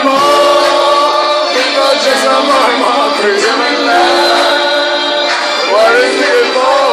One more, more, just one love. What is it?